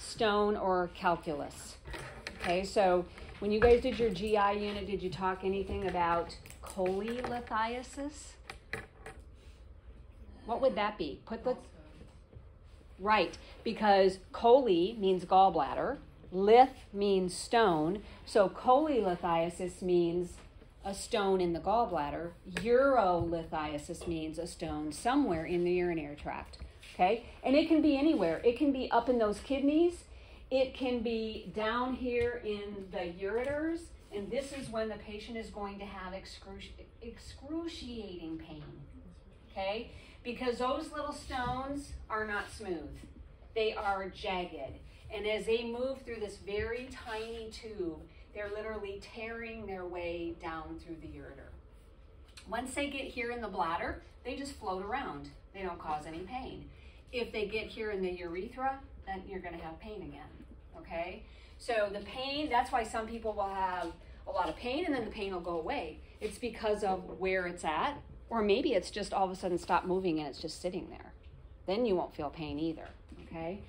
stone or calculus. Okay, so when you guys did your GI unit, did you talk anything about cholelithiasis? What would that be? Put the right because chole means gallbladder, lith means stone, so cholelithiasis means a stone in the gallbladder. Urolithiasis means a stone somewhere in the urinary tract. Okay, and it can be anywhere. It can be up in those kidneys. It can be down here in the ureters, and this is when the patient is going to have excruci- excruciating pain. Okay, because those little stones are not smooth, they are jagged. And as they move through this very tiny tube, they're literally tearing their way down through the ureter. Once they get here in the bladder, they just float around. They don't cause any pain. If they get here in the urethra, then you're going to have pain again. Okay? So the pain, that's why some people will have a lot of pain and then the pain will go away. It's because of where it's at, or maybe it's just all of a sudden stop moving and it's just sitting there. Then you won't feel pain either. Okay?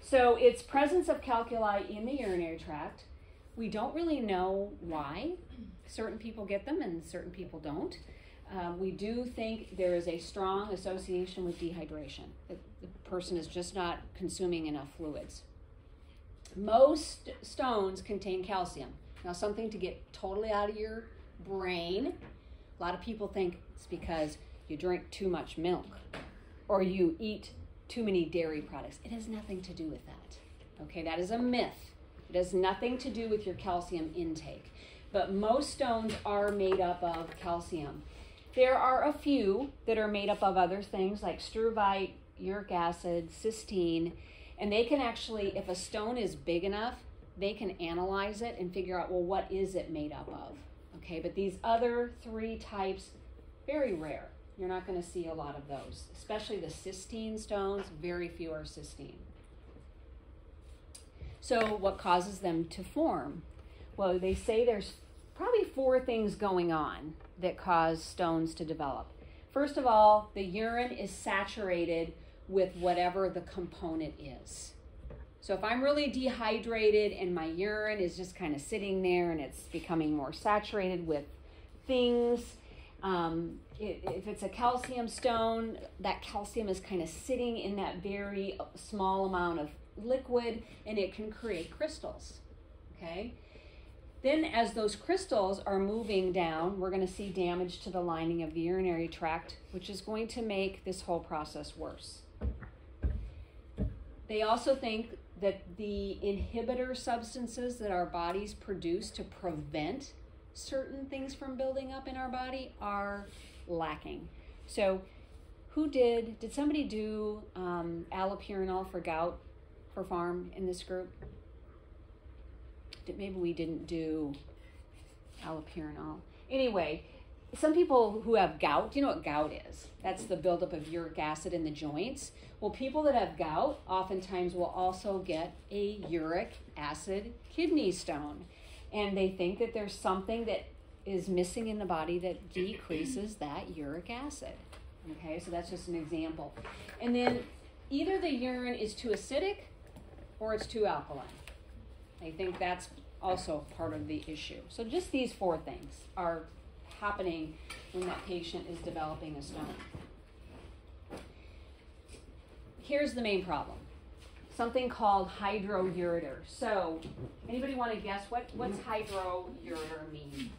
So it's presence of calculi in the urinary tract. We don't really know why certain people get them and certain people don't. Um, we do think there is a strong association with dehydration. The, the person is just not consuming enough fluids. Most stones contain calcium. Now, something to get totally out of your brain. A lot of people think it's because you drink too much milk or you eat too many dairy products. It has nothing to do with that. Okay, that is a myth. It has nothing to do with your calcium intake. But most stones are made up of calcium. There are a few that are made up of other things like struvite, uric acid, cystine, and they can actually, if a stone is big enough, they can analyze it and figure out, well, what is it made up of? Okay, but these other three types, very rare. You're not going to see a lot of those, especially the cystine stones, very few are cystine. So, what causes them to form? Well, they say there's probably four things going on that cause stones to develop. First of all, the urine is saturated with whatever the component is. So if I'm really dehydrated and my urine is just kind of sitting there and it's becoming more saturated with things, um, if it's a calcium stone, that calcium is kind of sitting in that very small amount of liquid and it can create crystals. Okay? Then, as those crystals are moving down, we're going to see damage to the lining of the urinary tract, which is going to make this whole process worse. They also think that the inhibitor substances that our bodies produce to prevent certain things from building up in our body are lacking. So, who did, did somebody do um, allopurinol for gout for pharm in this group? Maybe we didn't do allopurinol. Anyway, some people who have gout, you know what gout is? That's the buildup of uric acid in the joints. Well, people that have gout oftentimes will also get a uric acid kidney stone. And they think that there's something that is missing in the body that decreases that uric acid. Okay, so that's just an example. And then either the urine is too acidic or it's too alkaline. I think that's also part of the issue. So just these four things are happening when that patient is developing a stone. Here's the main problem. Something called hydroureter. So, anybody want to guess what what's hydroureter mean?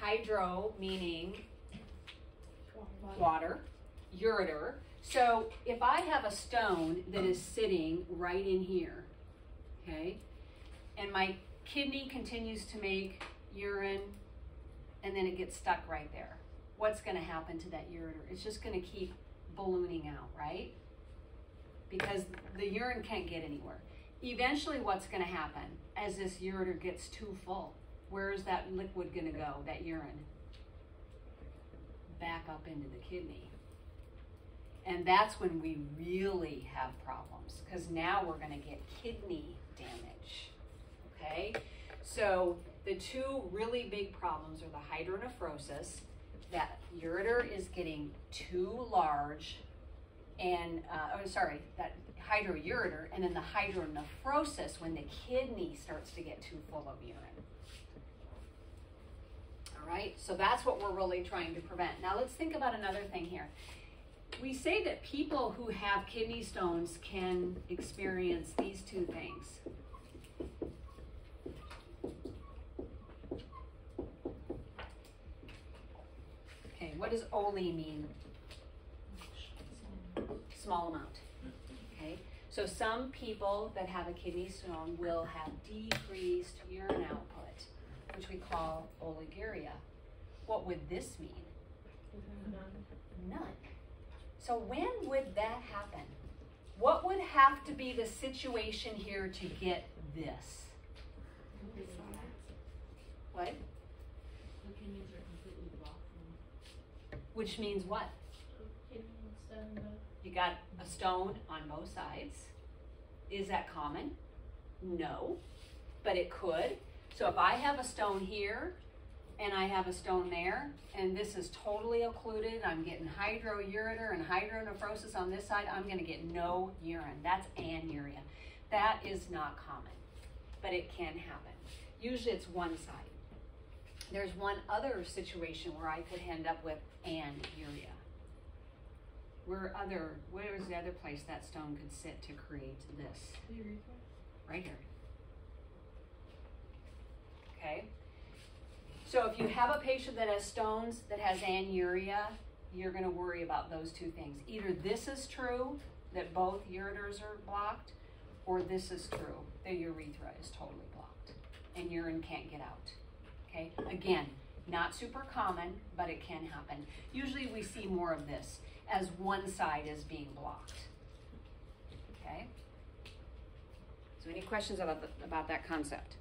Hydro meaning water, ureter. So if I have a stone that is sitting right in here, okay, and my kidney continues to make urine and then it gets stuck right there, what's going to happen to that ureter? It's just going to keep ballooning out, right? Because the urine can't get anywhere. Eventually, what's going to happen as this ureter gets too full? Where is that liquid going to go, that urine? Back up into the kidney. And that's when we really have problems because now we're going to get kidney damage. Okay? So the two really big problems are the hydronephrosis, that ureter is getting too large and uh, oh, sorry, that hydroureter, and then the hydronephrosis when the kidney starts to get too full of urine. All right, so that's what we're really trying to prevent. Now let's think about another thing here. We say that people who have kidney stones can experience these two things. Okay, what does OLI mean? Small amount. Okay, so some people that have a kidney stone will have decreased urine output, which we call oliguria. What would this mean? None. None. So when would that happen? What would have to be the situation here to get this? What? Which means what? You got a stone on both sides. Is that common? No, but it could. So if I have a stone here and I have a stone there, and this is totally occluded, I'm getting hydroureter and hydronephrosis on this side, I'm going to get no urine. That's anuria. That is not common, but it can happen. Usually it's one side. There's one other situation where I could end up with anuria. Where other, where is the other place that stone could sit to create this? Right here. Okay. So if you have a patient that has stones that has anuria, you're going to worry about those two things. Either this is true, that both ureters are blocked, or this is true, the urethra is totally blocked and urine can't get out. Okay, again, not super common, but it can happen. Usually we see more of this as one side is being blocked. Okay? So any questions about, the, about that concept?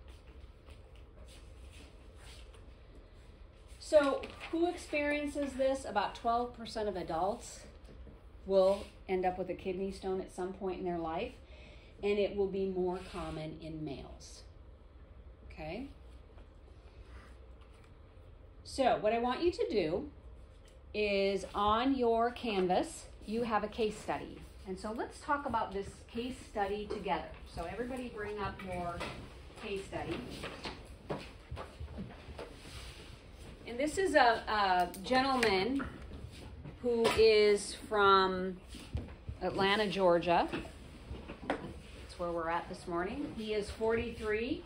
So who experiences this? About 12% of adults will end up with a kidney stone at some point in their life, and it will be more common in males. Okay? So, what I want you to do is on your canvas, you have a case study. And so let's talk about this case study together. So, everybody bring up your case study. And this is a, a gentleman who is from Atlanta, Georgia. That's where we're at this morning. He is 43.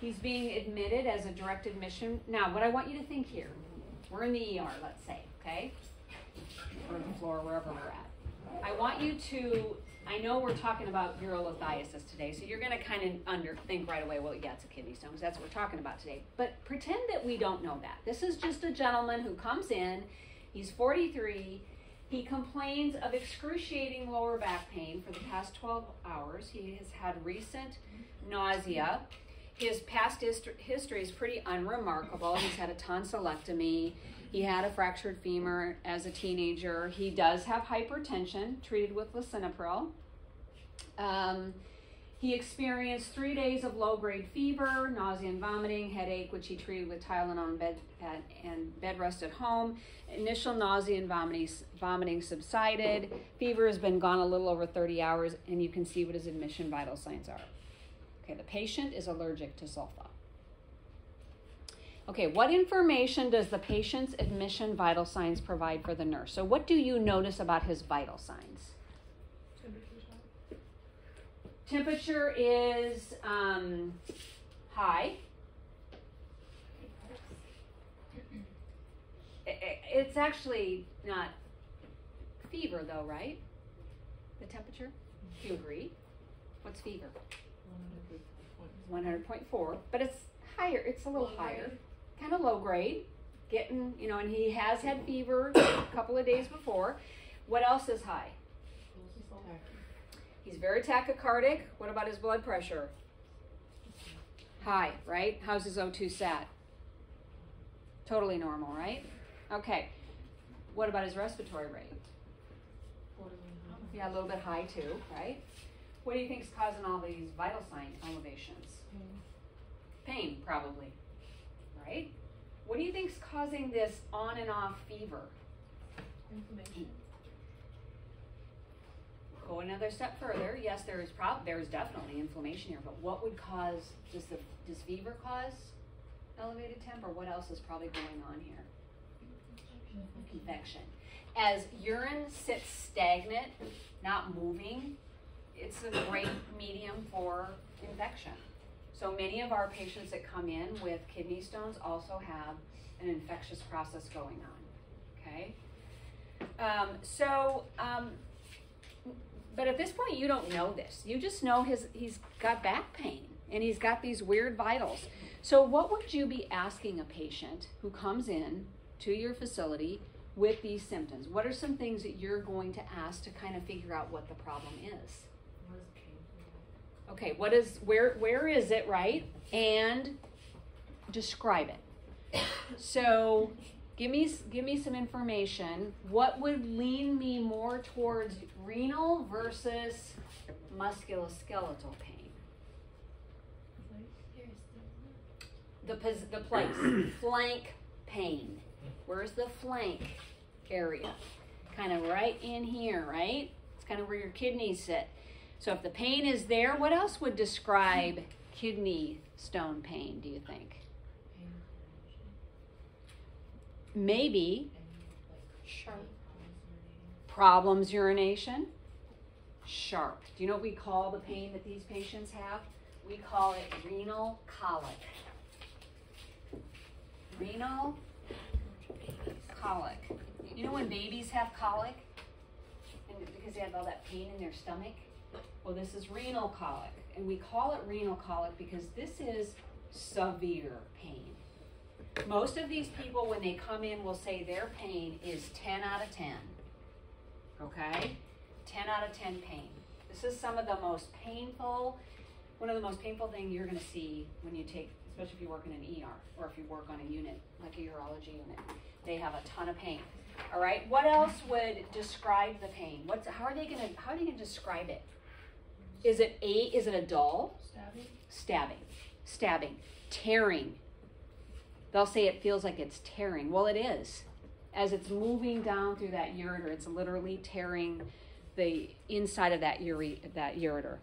He's being admitted as a direct admission. Now, what I want you to think here, we're in the ER, let's say, okay? Or the floor, wherever we're at. I want you to, I know we're talking about urolithiasis today, so you're going to kind of under think right away, well, yeah, it's a kidney stone, because that's what we're talking about today. But pretend that we don't know that. This is just a gentleman who comes in, he's 43, he complains of excruciating lower back pain for the past 12 hours. He has had recent nausea his past history is pretty unremarkable. He's had a tonsillectomy. He had a fractured femur as a teenager. He does have hypertension, treated with lisinopril. Um, he experienced three days of low grade fever, nausea and vomiting, headache, which he treated with Tylenol and bed, at, and bed rest at home. Initial nausea and vomiting, vomiting subsided. Fever has been gone a little over 30 hours, and you can see what his admission vital signs are. Okay, the patient is allergic to sulfa. Okay, what information does the patient's admission vital signs provide for the nurse? So, what do you notice about his vital signs? Temperature is um, high. It's actually not fever, though, right? The temperature? Do you agree? What's fever? 100.4, but it's higher. It's a little higher. Kind of low grade. Getting, you know, and he has had fever a couple of days before. What else is high? He's very tachycardic. What about his blood pressure? High, right? How's his O2 sat? Totally normal, right? Okay. What about his respiratory rate? Yeah, a little bit high too, right? What do you think is causing all these vital sign elevations? Pain, probably. Right? What do you think is causing this on and off fever? Inflammation. go another step further. Yes, there is prob there's definitely inflammation here, but what would cause does the does fever cause elevated temp or what else is probably going on here? Infection. As urine sits stagnant, not moving, it's a great medium for infection. So many of our patients that come in with kidney stones also have an infectious process going on. Okay? Um, so, um, but at this point, you don't know this. You just know his he's got back pain and he's got these weird vitals. So, what would you be asking a patient who comes in to your facility with these symptoms? What are some things that you're going to ask to kind of figure out what the problem is? Okay, what is where where is it, right? And describe it. So, give me give me some information. What would lean me more towards renal versus musculoskeletal pain? The pos- the place flank pain. Where's the flank area? Kind of right in here, right? It's kind of where your kidneys sit. So if the pain is there, what else would describe kidney stone pain, do you think? Maybe sharp. Problems urination? Sharp. Do you know what we call the pain that these patients have? We call it renal colic. Renal colic. You know when babies have colic? And because they have all that pain in their stomach? Well, this is renal colic. And we call it renal colic because this is severe pain. Most of these people, when they come in, will say their pain is 10 out of 10. Okay? 10 out of 10 pain. This is some of the most painful, one of the most painful things you're going to see when you take, especially if you work in an ER or if you work on a unit, like a urology unit. They have a ton of pain. All right? What else would describe the pain? What's, how are they going to, how are they going to describe it? Is it a, is it a doll? Stabbing. Stabbing. Stabbing. Tearing. They'll say it feels like it's tearing. Well, it is. As it's moving down through that ureter, it's literally tearing the inside of that ure- that ureter.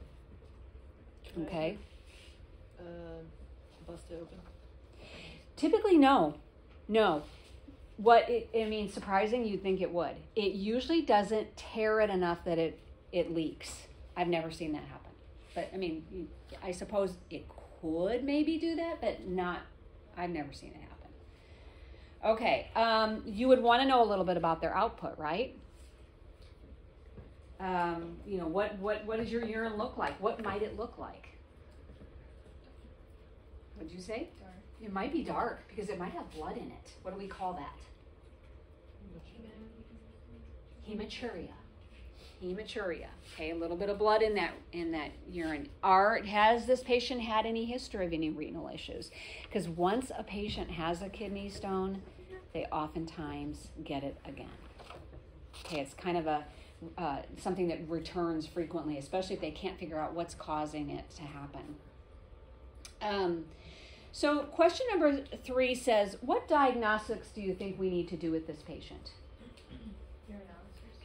Okay. Uh, bust it open. Typically, no, no. What it, I mean, surprising, you'd think it would. It usually doesn't tear it enough that it it leaks. I've never seen that happen. But I mean, I suppose it could maybe do that, but not. I've never seen it happen. Okay, um, you would want to know a little bit about their output, right? Um, you know, what what what does your urine look like? What might it look like? What'd you say? Dark. It might be dark because it might have blood in it. What do we call that? Hematuria. Hematuria. Okay, a little bit of blood in that in that urine. Are has this patient had any history of any renal issues? Because once a patient has a kidney stone, they oftentimes get it again. Okay, it's kind of a uh, something that returns frequently, especially if they can't figure out what's causing it to happen. Um, so, question number three says, What diagnostics do you think we need to do with this patient?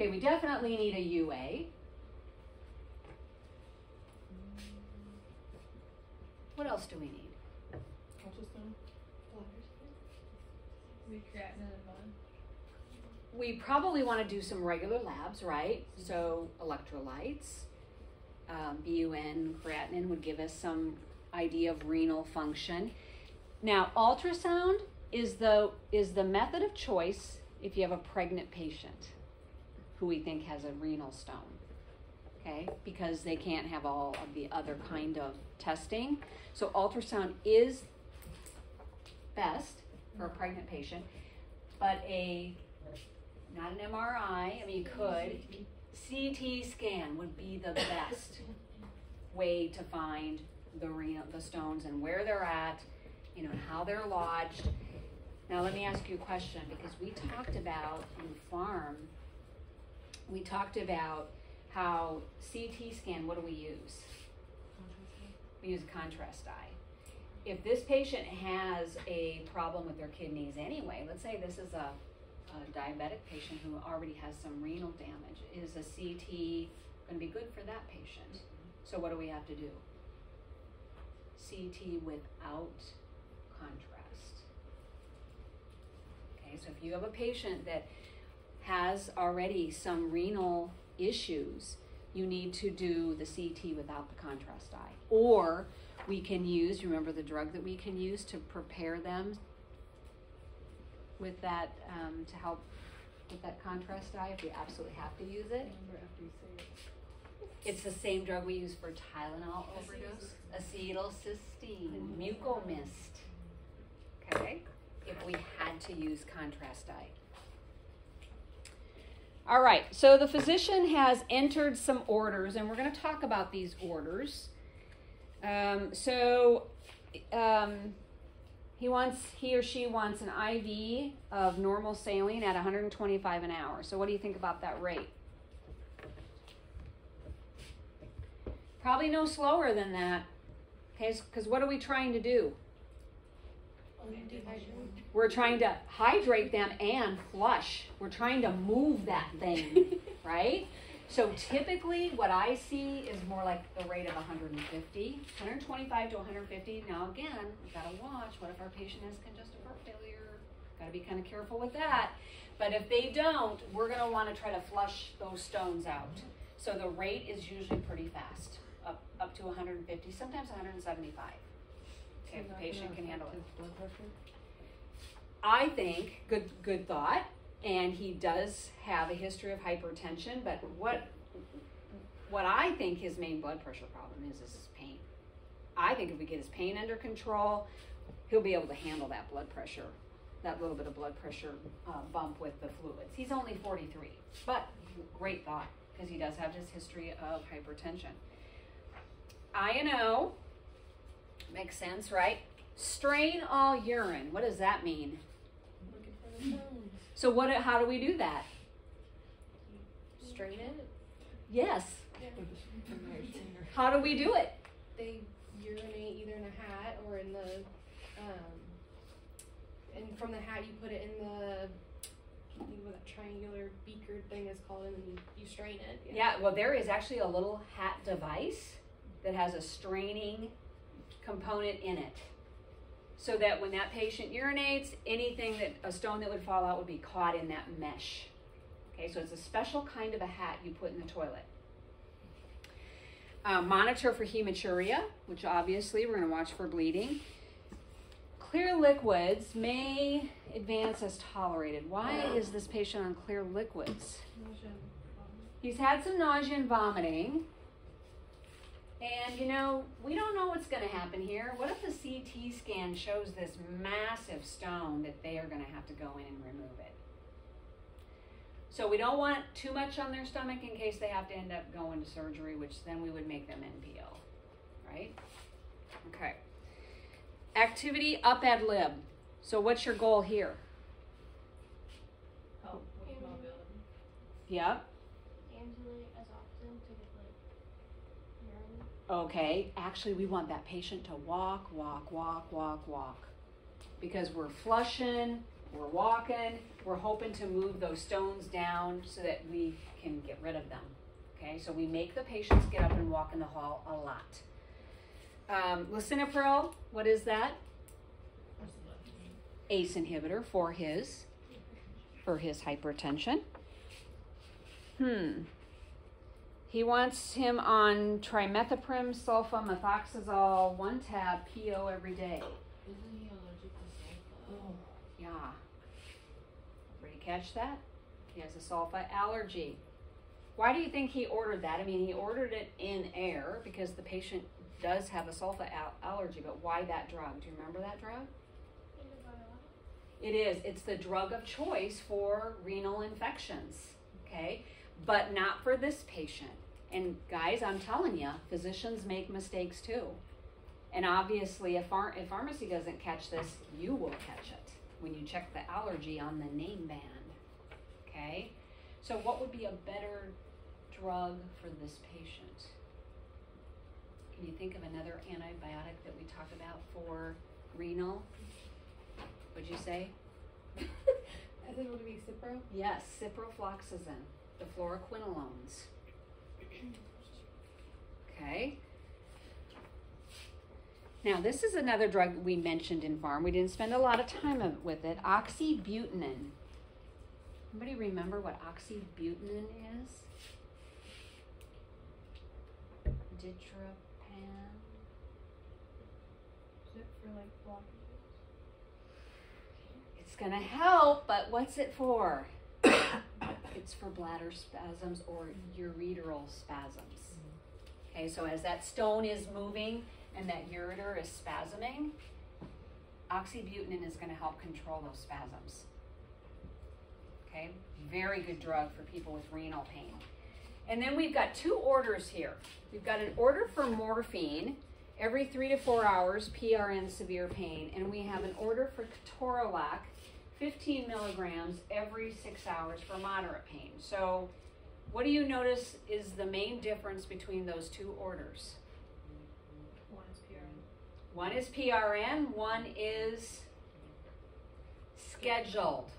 Urinalysis. Okay, we definitely need a UA. What else do we need? Ultrasound. We creatinine. We probably want to do some regular labs, right? So, electrolytes, um, BUN, creatinine would give us some idea of renal function. Now, ultrasound is the is the method of choice if you have a pregnant patient who we think has a renal stone. Okay? Because they can't have all of the other kind of testing. So ultrasound is best for a pregnant patient, but a not an MRI, I mean you could CT scan would be the best way to find the renal, the stones and where they're at, you know, how they're lodged. Now let me ask you a question because we talked about in pharm, we talked about how CT scan. What do we use? We use a contrast dye. If this patient has a problem with their kidneys anyway, let's say this is a, a diabetic patient who already has some renal damage, is a CT going to be good for that patient. So what do we have to do? CT without contrast. Okay, so if you have a patient that has already some renal issues, you need to do the CT without the contrast dye. Or we can use, remember the drug that we can use to prepare them with that, um, to help with that contrast dye if we absolutely have to use it. Remember after you say it. It's the same drug we use for Tylenol overdose, acetylcysteine, Mucomyst. Okay, if we had to use contrast dye. All right, so the physician has entered some orders, and we're going to talk about these orders. Um, so, um, he wants, he or she wants an IV of normal saline at 125 an hour. So, what do you think about that rate? Probably no slower than that. Okay, because what are we trying to do? We're trying to hydrate them and flush. We're trying to move that thing, right? So typically, what I see is more like the rate of 150, 125 to 150. Now, again, we've got to watch. What if our patient has congestive heart failure? Got to be kind of careful with that. But if they don't, we're going to want to try to flush those stones out. So the rate is usually pretty fast, up up to 150, sometimes 175. If the patient can handle it. Blood pressure? I think good good thought, and he does have a history of hypertension. But what what I think his main blood pressure problem is is his pain. I think if we get his pain under control, he'll be able to handle that blood pressure, that little bit of blood pressure uh, bump with the fluids. He's only 43, but great thought because he does have this history of hypertension. I INO makes sense, right? Strain all urine. What does that mean? Looking for the stones. So what? How do we do that? Strain it. Yes. How do we do it? They urinate either in a hat or in the, um, and from the hat you put it in the, I think what that triangular beaker thing is called, and then you, you strain it. Yeah. Well, there is actually a little hat device that has a straining component in it, so that when that patient urinates, anything that a stone that would fall out would be caught in that mesh. Okay, so it's a special kind of a hat you put in the toilet. Uh, monitor for hematuria, which obviously we're going to watch for bleeding. Clear liquids may advance as tolerated. Why is this patient on clear liquids? He's had some nausea and vomiting. And you know, we don't know what's going to happen here. What if the CT scan shows this massive stone that they are going to have to go in and remove it? So we don't want too much on their stomach in case they have to end up going to surgery, which then we would make them NPO, right? Okay. Activity up ad lib. So what's your goal here? Oh, Help with mobility. Yep. ambulate as often to get like urine. Okay, actually, we want that patient to walk, walk, walk, walk, walk. Because we're flushing, we're walking, we're hoping to move those stones down so that we can get rid of them. Okay, so we make the patients get up and walk in the hall a lot. Um, lisinopril, what is that? ACE inhibitor for his for his hypertension. Hmm. He wants him on trimethoprim, sulfamethoxazole, one tab PO every day. Isn't he allergic to sulfa? Yeah. Everybody catch that? He has a sulfa allergy. Why do you think he ordered that? I mean, he ordered it in air because the patient does have a sulfa al- allergy, but why that drug? Do you remember that drug? It is. It's the drug of choice for renal infections. Okay? But not for this patient. And guys, I'm telling you, physicians make mistakes too. And obviously, if, phar- if pharmacy doesn't catch this, you will catch it when you check the allergy on the name band. Okay? So, what would be a better drug for this patient? Can you think of another antibiotic that we talk about for renal? Would you say? I think it would be Cipro. Yes, ciprofloxacin, the fluoroquinolones. Okay. Now, this is another drug we mentioned in pharm. We didn't spend a lot of time with it. Oxybutynin. Anybody remember what oxybutynin is? Ditropan. Is it for like blockages? It's gonna help, but what's it for? it's for bladder spasms or ureteral spasms. Mm-hmm. Okay, so as that stone is moving and that ureter is spasming, oxybutynin is gonna help control those spasms. Okay, very good drug for people with renal pain. And then we've got two orders here. We've got an order for morphine every three to four hours, PRN severe pain, and we have an order for ketorolac, 15 milligrams every six hours for moderate pain. So, what do you notice is the main difference between those two orders? One is PRN. One is PRN, one is scheduled.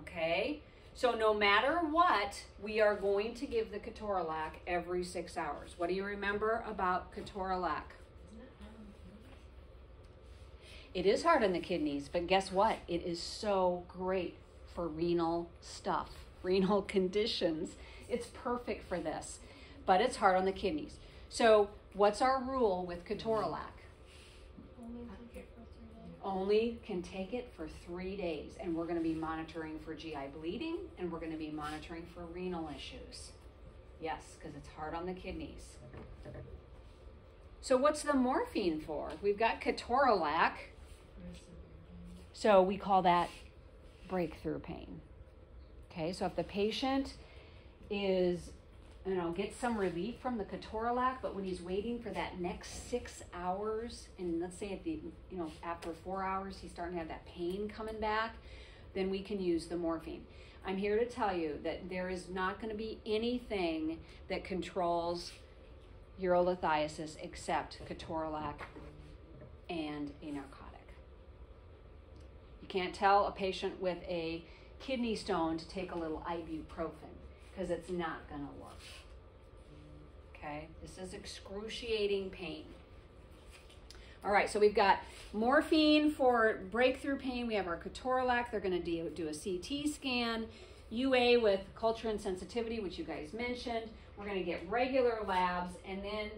Okay? So no matter what, we are going to give the ketorolac every six hours. What do you remember about ketorolac? Isn't it hard on the kidneys? It is hard on the kidneys, but guess what? It is so great for renal stuff, renal conditions. It's perfect for this, but it's hard on the kidneys. So, what's our rule with ketorolac? Only can take it for three days, and we're going to be monitoring for GI bleeding and we're going to be monitoring for renal issues. Yes, because it's hard on the kidneys. So, what's the morphine for? We've got ketorolac, so we call that breakthrough pain. Okay, so if the patient is, you know, gets some relief from the ketorolac, but when he's waiting for that next six hours, and let's say at the, you know, after four hours he's starting to have that pain coming back, then we can use the morphine. I'm here to tell you that there is not going to be anything that controls urolithiasis except ketorolac and a narcotic. Can't tell a patient with a kidney stone to take a little ibuprofen because it's not going to work. Okay, this is excruciating pain. All right, so we've got morphine for breakthrough pain. We have our ketorolac. They're going to do, do a CT scan, UA with culture and sensitivity, which you guys mentioned. We're going to get regular labs, and then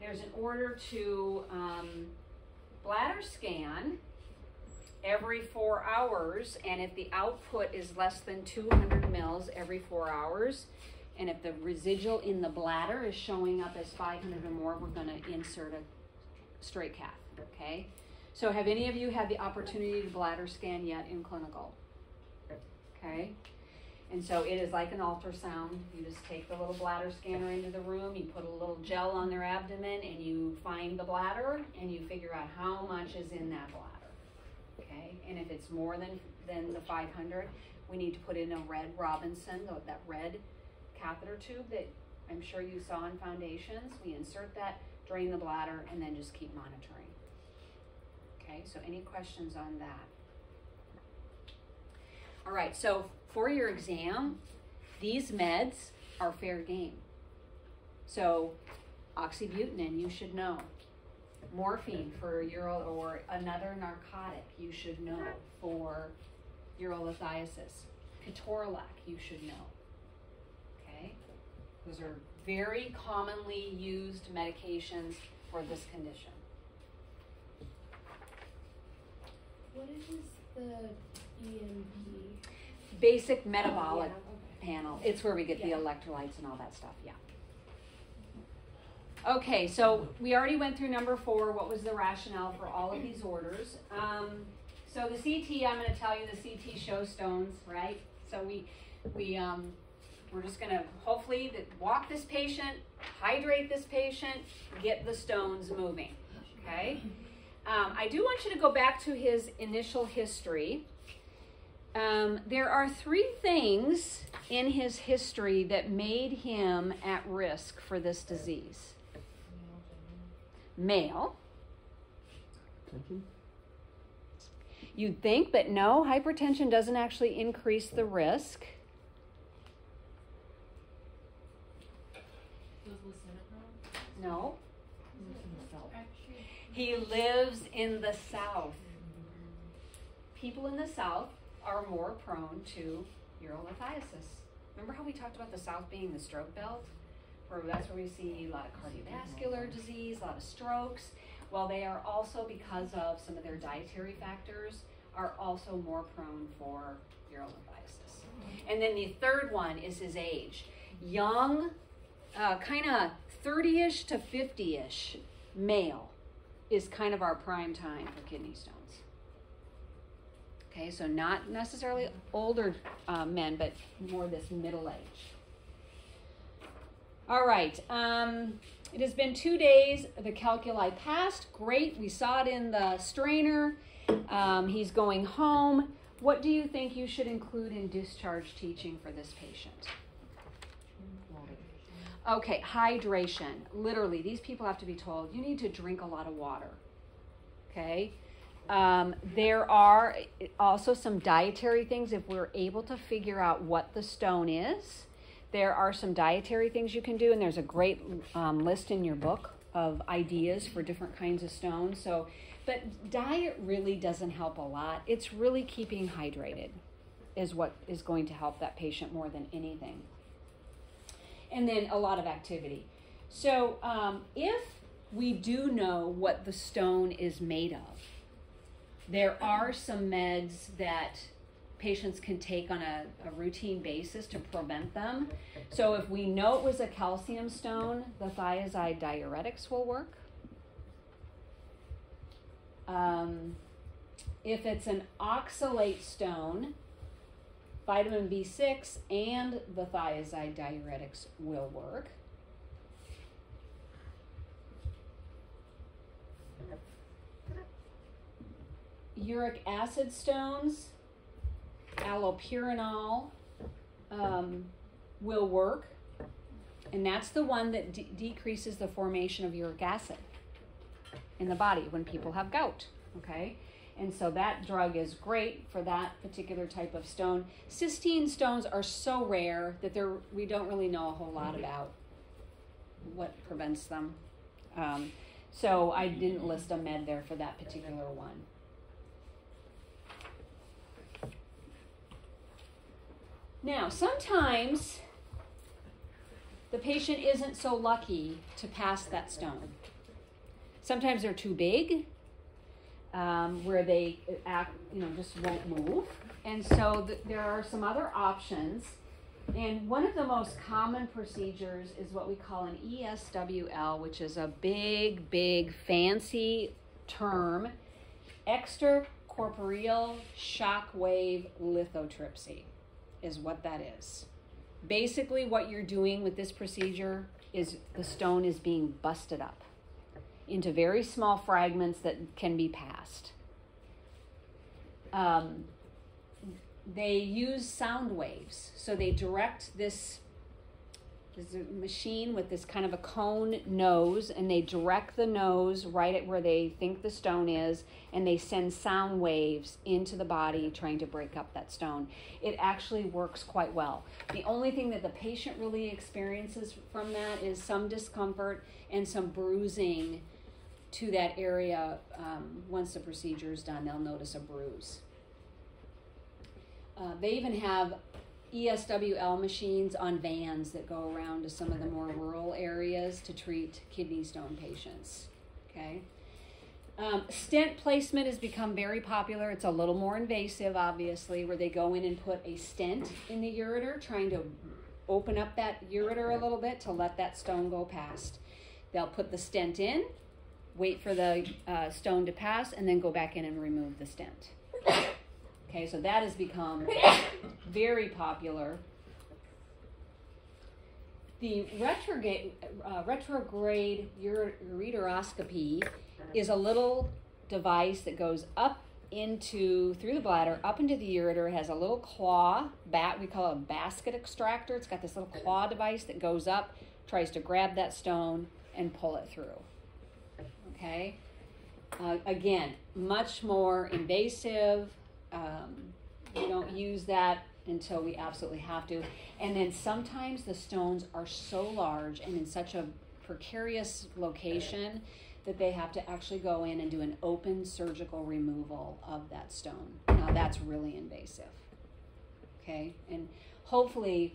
there's an order to um, bladder scan every four hours, and if the output is less than 200 mils every four hours, and if the residual in the bladder is showing up as 500 or more, we're going to insert a straight cath. Okay. So, have any of you had the opportunity to bladder scan yet in clinical? Okay. And so it is like an ultrasound. You just take the little bladder scanner into the room, you put a little gel on their abdomen, and you find the bladder, and you figure out how much is in that bladder. Okay, and if it's more than than the 500, we need to put in a red Robinson, that red catheter tube that I'm sure you saw in foundations. We insert that, drain the bladder, and then just keep monitoring. Okay, so any questions on that? All right, so for your exam, these meds are fair game. So, oxybutynin, you should know. Morphine for uro or another narcotic, you should know for urolithiasis. Ketorolac, you should know. Okay? Those are very commonly used medications for this condition. What is the BMP? Basic metabolic Yeah, panel. It's where we get the electrolytes and all that stuff, yeah. Okay, so we already went through number four. What was the rationale for all of these orders? Um, so the CT, I'm going to tell you the CT shows stones, right? So we we um, we're just going to hopefully walk this patient, hydrate this patient, get the stones moving. Okay. Um, I do want you to go back to his initial history. Um, there are three things in his history that made him at risk for this disease. Male, Attention? you'd think, but no, hypertension doesn't actually increase the risk. So is lisinopril? No, he lives in the South. People in the South are more prone to urolithiasis. Remember how we talked about the South being the stroke belt? Where that's where we see a lot of cardiovascular disease, a lot of strokes. Well, they are also, because of some of their dietary factors, are also more prone for urolithiasis. And then the third one is his age. Young, uh, kind of 30 ish to 50 ish male is kind of our prime time for kidney stones. Okay, so not necessarily older uh, men, but more this middle age. All right. Um, it has been two days. The calculi passed. Great. We saw it in the strainer. Um, he's going home. What do you think you should include in discharge teaching for this patient? Okay, hydration. Literally, these people have to be told you need to drink a lot of water. Okay? Um, there are also some dietary things if we're able to figure out what the stone is. There are some dietary things you can do, and there's a great um, list in your book of ideas for different kinds of stones. So, but diet really doesn't help a lot. It's really keeping hydrated is what is going to help that patient more than anything. And then a lot of activity. So, um, if we do know what the stone is made of, there are some meds that patients can take on a, a, routine basis to prevent them. So if we know it was a calcium stone, the thiazide diuretics will work. Um, if it's an oxalate stone, vitamin B6 and the thiazide diuretics will work. Uric acid stones, allopurinol um, will work, and that's the one that de- decreases the formation of uric acid in the body when people have gout. Okay, and so that drug is great for that particular type of stone. Cystine stones are so rare that they we don't really know a whole lot about what prevents them. Um, so I didn't list a med there for that particular one. Now, sometimes the patient isn't so lucky to pass that stone. Sometimes they're too big, um, where they act, you know, just won't move. And so th- there are some other options. And one of the most common procedures is what we call an ESWL, which is a big, big, fancy term extracorporeal shock wave lithotripsy is what that is. Basically, what you're doing with this procedure is the stone is being busted up into very small fragments that can be passed. Um, they use sound waves, so they direct this there's a machine with this kind of a cone nose, and they direct the nose right at where they think the stone is, and they send sound waves into the body trying to break up that stone. It actually works quite well. The only thing that the patient really experiences from that is some discomfort and some bruising to that area. Um, once the procedure is done, they'll notice a bruise. Uh, they even have ESWL machines on vans that go around to some of the more rural areas to treat kidney stone patients. Okay. Um, stent placement has become very popular. It's a little more invasive, obviously, where they go in and put a stent in the ureter, trying to open up that ureter a little bit to let that stone go past. They'll put the stent in, wait for the uh, stone to pass, and then go back in and remove the stent. Okay, so that has become very popular. The retrograde, uh, retrograde ureteroscopy is a little device that goes up into through the bladder up into the ureter. Has a little claw bat we call it a basket extractor. It's got this little claw device that goes up tries to grab that stone and pull it through. Okay? Uh, again much more invasive um, we don't use that until we absolutely have to. And then sometimes the stones are so large and in such a precarious location that they have to actually go in and do an open surgical removal of that stone. Now that's really invasive. Okay? And hopefully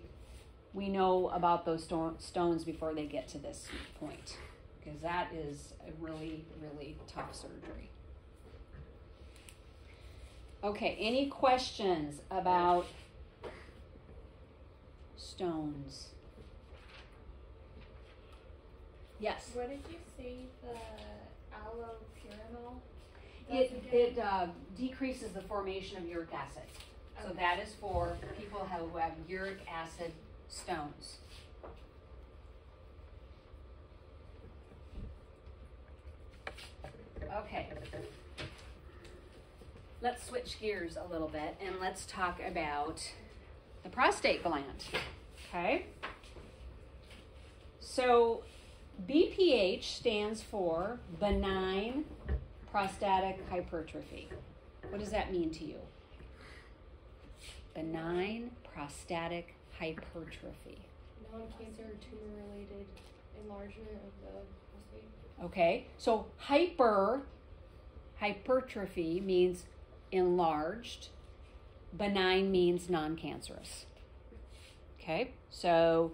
we know about those sto- stones before they get to this point because that is a really, really tough surgery. Okay, any questions about stones? Yes. What did you say the allopurinol? It, it uh, decreases the formation of uric acid. So Okay. that is for people who have uric acid stones. Okay. Let's switch gears a little bit and let's talk about the prostate gland. Okay? So BPH stands for benign prostatic hypertrophy. What does that mean to you? Benign prostatic hypertrophy. Non-cancer or tumor-related enlargement of the prostate. Okay, so hyper hypertrophy means enlarged, benign means non cancerous. Okay, so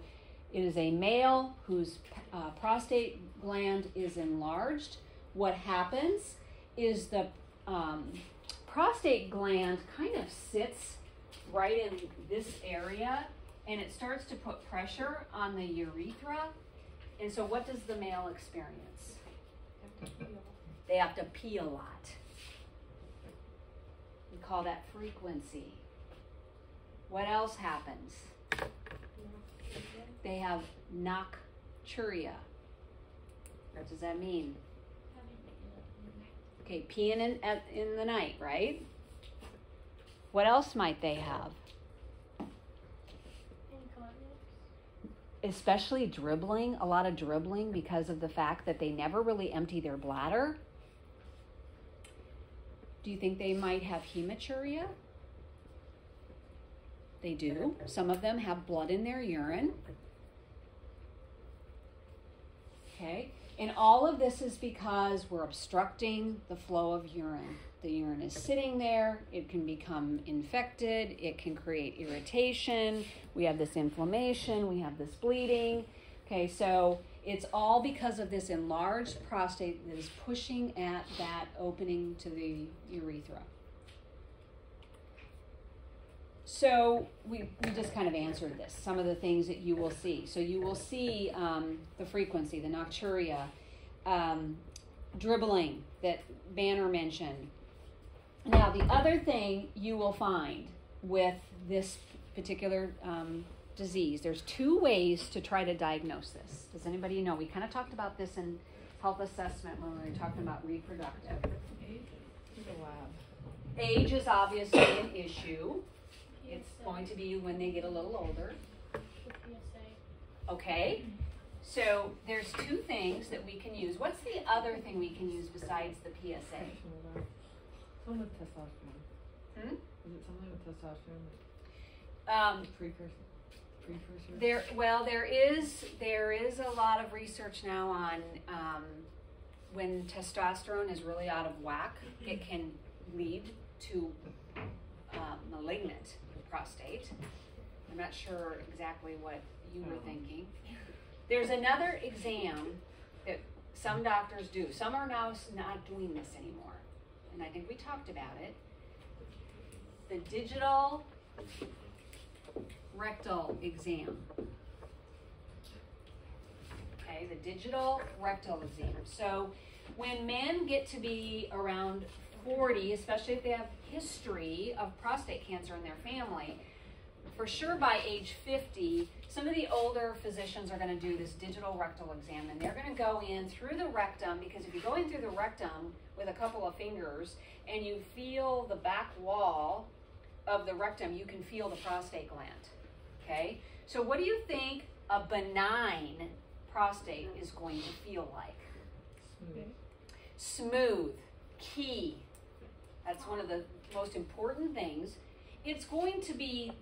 it is a male whose uh, prostate gland is enlarged. What happens is the um, prostate gland kind of sits right in this area and it starts to put pressure on the urethra. And so, what does the male experience? They have to pee a lot. We call that frequency. What else happens? They have nocturia. What does that mean? Okay, peeing in, at, in the night, right? What else might they have? Especially dribbling, a lot of dribbling because of the fact that they never really empty their bladder. Do you think they might have hematuria? They do. Some of them have blood in their urine. Okay. And all of this is because we're obstructing the flow of urine. The urine is sitting there, it can become infected, it can create irritation. We have this inflammation, we have this bleeding. Okay, so it's all because of this enlarged prostate that is pushing at that opening to the urethra. So we, we just kind of answered this. Some of the things that you will see. So you will see um, the frequency, the nocturia, um, dribbling that Banner mentioned. Now the other thing you will find with this particular um, disease, there's two ways to try to diagnose this. Does anybody know? We kind of talked about this in health assessment when we were talking about reproductive. Age is obviously an issue. It's going to be when they get a little older. Okay. So there's two things that we can use. What's the other thing we can use besides the PSA? Something with testosterone. Hmm? Is it something with testosterone? Um, Precursor. Precursor. there, well, there is there is a lot of research now on um, when testosterone is really out of whack, it can lead to um, malignant prostate. I'm not sure exactly what you were thinking. There's another exam that some doctors do. Some are now not doing this anymore, and I think we talked about it. The digital rectal exam. Okay, the digital rectal exam. So when men get to be around 40, especially if they have history of prostate cancer in their family, for sure by age 50, some of the older physicians are going to do this digital rectal exam and they're going to go in through the rectum because if you go in through the rectum with a couple of fingers and you feel the back wall of the rectum, you can feel the prostate gland. Okay? So, what do you think a benign prostate is going to feel like? Smooth. Smooth, key. That's one of the most important things. It's going to be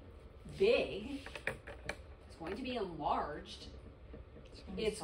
big. It's going to be enlarged. It's